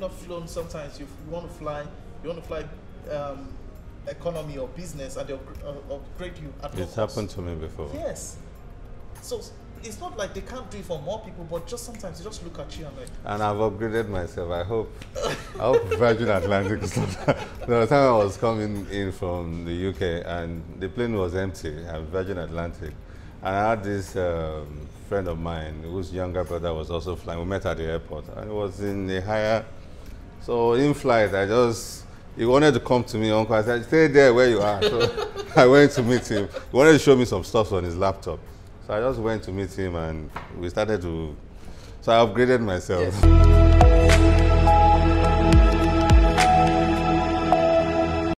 not flown sometimes? You, you want to fly, you want to fly um, economy or business, and they uh, upgrade you at It's happened to me before. Yes. So it's not like they can't do it for more people, but just sometimes they just look at you and like, And I've upgraded myself. I hope. I hope Virgin Atlantic is not. There was a time I was coming in from the UK and the plane was empty at Virgin Atlantic. And I had this um, friend of mine whose younger brother was also flying. We met at the airport and was in a higher. So in flight, I just. He wanted to come to me, uncle. I said, stay there where you are. So I went to meet him. He wanted to show me some stuff on his laptop. So I just went to meet him and we started to. So I upgraded myself. yes.